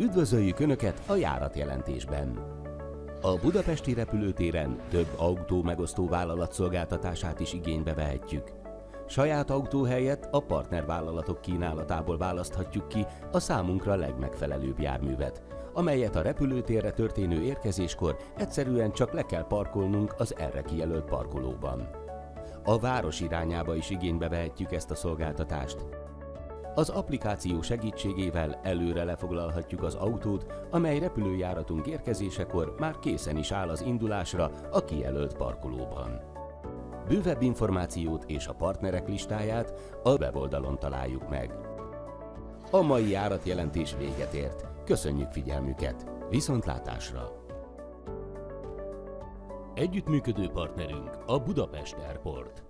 Üdvözöljük Önöket a járatjelentésben! A budapesti repülőtéren több autó megosztó vállalat szolgáltatását is igénybe vehetjük. Saját autó helyett a partnervállalatok kínálatából választhatjuk ki a számunkra legmegfelelőbb járművet, amelyet a repülőtérre történő érkezéskor egyszerűen csak le kell parkolnunk az erre kijelölt parkolóban. A város irányába is igénybe vehetjük ezt a szolgáltatást, az applikáció segítségével előre lefoglalhatjuk az autót, amely repülőjáratunk érkezésekor már készen is áll az indulásra a kijelölt parkolóban. Bővebb információt és a partnerek listáját a weboldalon találjuk meg. A mai járatjelentés véget ért. Köszönjük figyelmüket! Viszontlátásra! Együttműködő partnerünk a Budapest Airport.